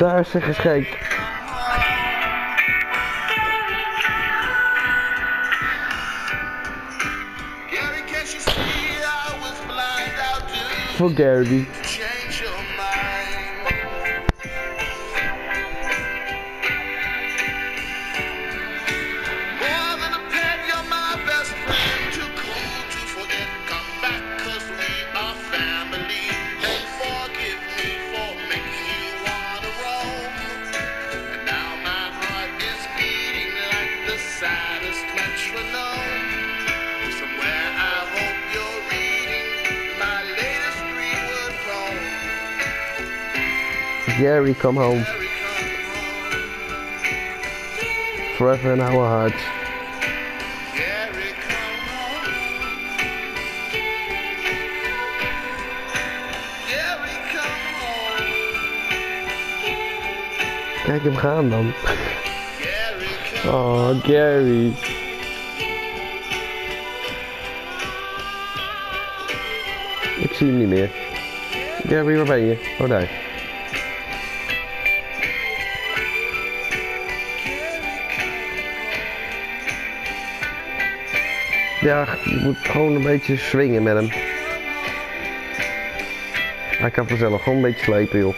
Daar zeg eens kijk. Gary, can't Gary, come home. Gary, come home. Forever in our hearts. Gary, come home. Gary, come home. Kijk hem gaan dan. Gary, come Oh, Gary. Ik zie hem niet meer. Gary, waar ben je? Oh, daar. Ja, je moet gewoon een beetje swingen met hem. Hij kan vanzelf gewoon een beetje slepen, joh.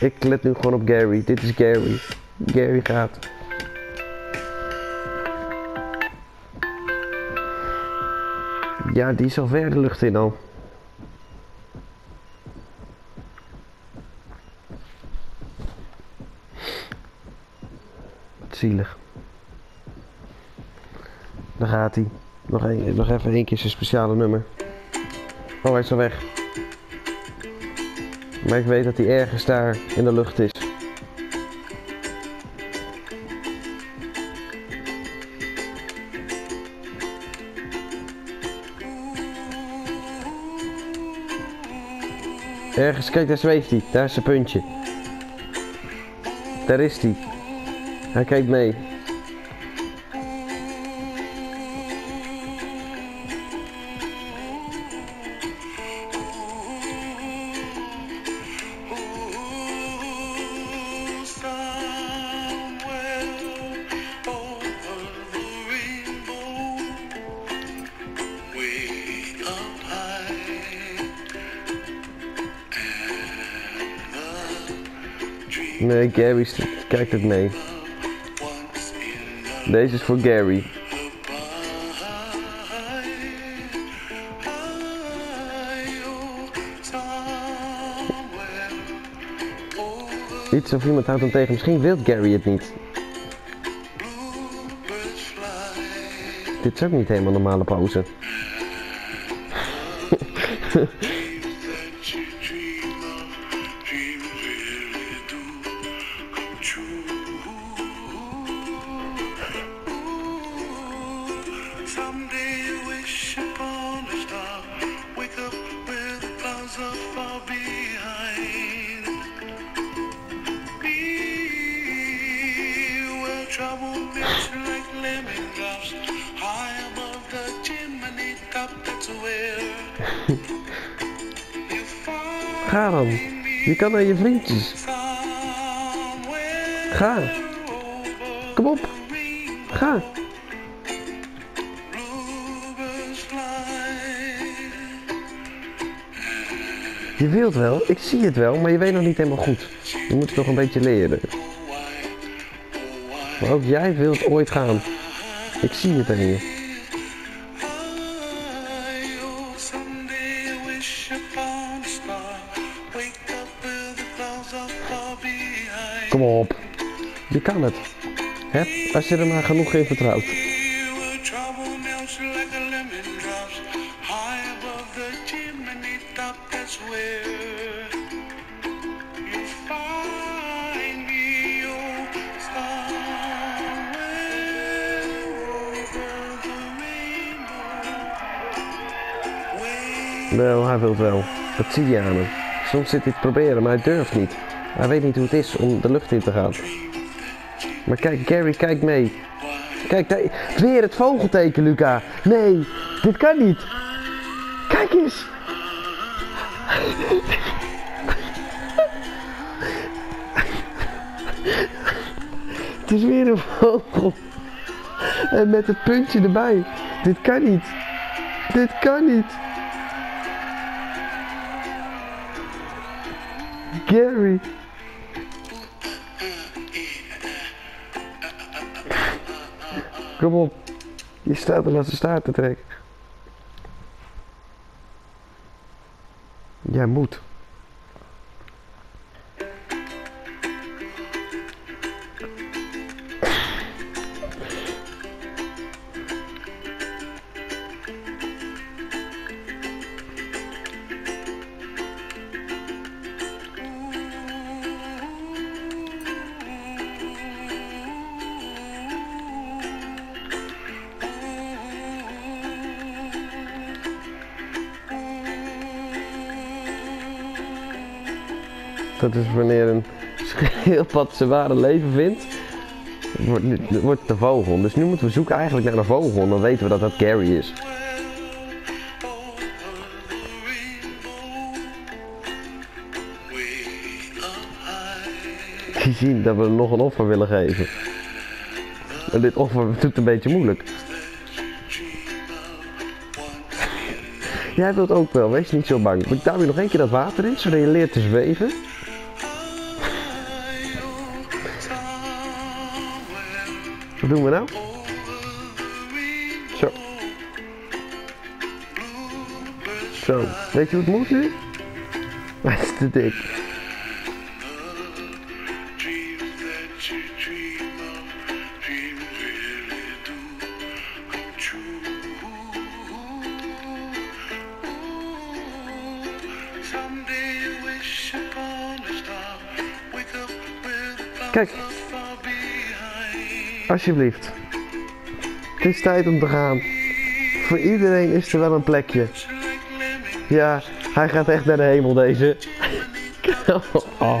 Ik let nu gewoon op Gary. Dit is Gary. Gary gaat. Ja, die is al ver de lucht in al. Zielig. Daar gaat hij. Nog, nog even één keer zijn speciale nummer. Oh, hij is al weg. Maar ik weet dat hij ergens daar in de lucht is. Ergens, kijk, daar zweeft hij. Daar is zijn puntje. Daar is hij. Hij kijkt mee. Nee, Gary kijkt ook mee. Deze is voor Gary. Iets of iemand houdt hem tegen. Misschien wil Gary het niet. Dit is ook niet helemaal normale pauze. Ga dan. Je kan naar je vriendjes. Ga. Kom op. Ga. Je wilt wel. Ik zie het wel. Maar je weet nog niet helemaal goed. Je moet het nog een beetje leren. Maar ook jij wilt ooit gaan. Ik zie het aan je. Kom op. Je kan het. Hè? Als je er maar genoeg in vertrouwt. Wel, hij wil wel. Dat zie je aan hem. Soms zit hij te proberen, maar hij durft niet. Hij weet niet hoe het is om de lucht in te gaan. Maar kijk, Gary, kijk mee. Kijk, weer het vogelteken, Luca. Nee, dit kan niet. Kijk eens. het is weer een vogel. En met het puntje erbij. Dit kan niet. Dit kan niet. Gary. Kom op. Je staat er als zijn staart te trekken. Jij moet. Dat is wanneer een schildpad zijn ware leven vindt. Wordt, nu- wordt het de vogel. Dus nu moeten we zoeken eigenlijk naar een vogel. Dan weten we dat dat Gary is. Je ziet dat we nog een offer willen geven. En dit offer doet het een beetje moeilijk. Jij wilt ook wel, wees niet zo bang. Ik duw je nog één keer dat water in, zodat je leert te zweven. We're doing now? So, so. Weet you hoe het moet nu? Hij Alsjeblieft. Het is tijd om te gaan. Voor iedereen is er wel een plekje. Ja, hij gaat echt naar de hemel deze. Oh.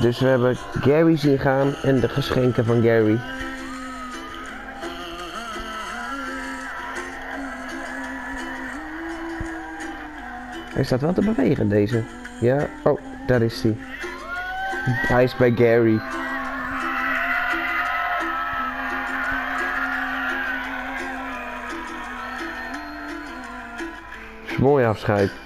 dus we hebben Gary zien gaan en de geschenken van Gary. Hij staat wel te bewegen deze. Ja, oh, daar is hij. Is bij Gary. Mooi afscheid.